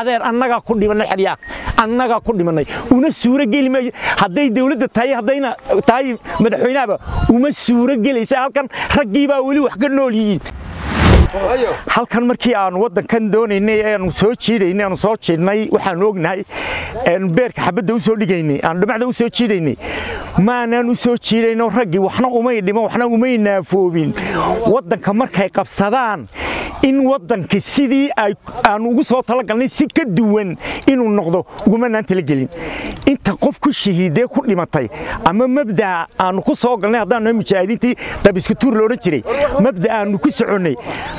adeer annagaa ku dhimanay xeryaa annagaa ku dhimanay una suuro geli maayo hadday dawladda tahay haddayna tahay madaxweynahaba uma suuro gelaysa halkan raggiibaa weli wax ka nool yihiin. Halkan markii aanu waddankan doonaynay aanu soo jiidaynay aanu soo jiidnay waxaanu ognahay beerka xabadda u soo dhigaynay aanu dhimacda u soo jiidaynay. Maanaan u soo jiidayno raggii waxna umay dhiman waxna umay naafoobin waddanka markay qabsadaan in waddanka sidii aanu ugu soo talagalnay si ka duwan inuu noqdo ugumanaan talagelin inta qof ku shahiidee ku dhimatay ama mabda'a aanu ku soo galnay haddaanu nahay mujaahidiintii dabiskutuur loodhan jiray. Mabda aanu ku soconnay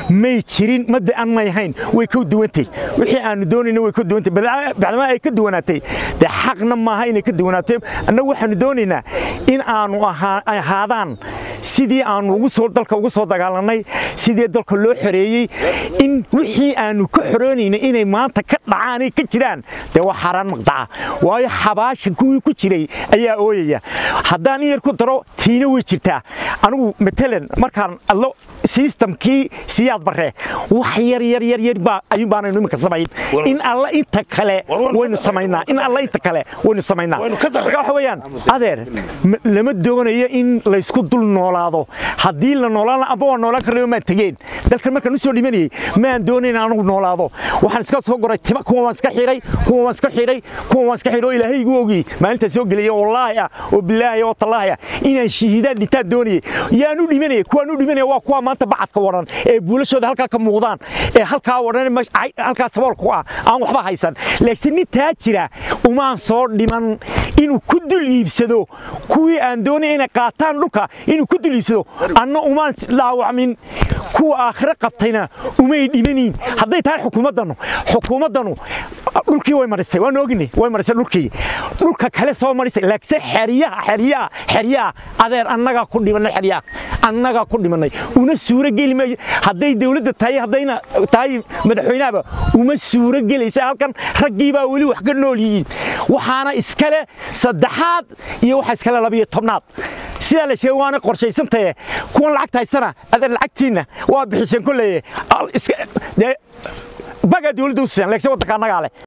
may jirin mabda'an may ahayn way ka duwantay. Wixii aanu doonayna way ka duwantay. Bacdamaa ay ka duwanaatay. Dee xaqna maaha inay ka duwanaato annagu waxaanu doonaynaa in aanu ahaadaan sidii aanu dalka ugu soo dagaalanay sidii dalka loo xoreeyey in wixii aanu ka xoroonaynay inay maanta ka dhacaanay ka jiraan dee waa xaaraan maqdaca. Waayo xabaasha kuwii ku jiray ayaa ooyaya. Haddaan in yar ku daro tiina way jirtaa anigu matalan markaan adlo sistamkii siyaad barre. Wax yar yar yar yar baa ayuun baanaynu iminka samayn. In alla inta kale waynu samaynaa. In alla inta kale waynu samaynaa. Marka waxa weeyaan adeer lama doonayo in laysku dul noolaado. Haddii la noolaan amba waa noolaan karnayo maan tegeen. Dalkan markaan u soo dhimanayey maan doonayn anugu noolaado. Waxaan iska soo goray tima kuwa waan iska xiray kuwa waan iska xiray kuwa waan iska xiray oo ilaahay igu ogi. Maalinta soo gelaya wallaahi ah oo bilaahi oo tallaahi ah. Inaan shahiidaan dhintaan doonayay yaan u dhimanayay kuwaan u dhimanaya waa kuwa maanta bacadka waran ee buulashooda halkaa ka muuqdaan ee halkaa waran halkaa saboolku ah aan waxba haysan. Laakiin nin taa jira umaan soo dhiman inuu ku dul iibsado kuwii aan doonay inay qaataan dhulka inuu ku dul iibsado anna umaan dhaawacmin kuwa aakhire qabtayna umay dhimaniin hadday tahay xukuumaddanu xukuumaddanu dhulkii way marisay waan ogni way marisay dhulkii. Dhulka kale soo marisay laakiin xeryaha xeryaha xeryaha adeer annagaa ku dhimanay xeryaha annagaa ku dhimanay. Una suuro geli maayo hadday dawladda tahay haddayna tahay madaxweynahaba uma suuro gelaysa. Halkan raggiibaa weli wax ka nool yihiin. Waxaana iskale saddexaad iyo waxa iskale labiyo tobnaad. Sidaa la sheegay waana qorshaysantaye kuwan lacagta haystana adeer lacagtiinna waa bixiseen kolleye. Dee bagaa dawladda u laakiin waddanka annagaa leh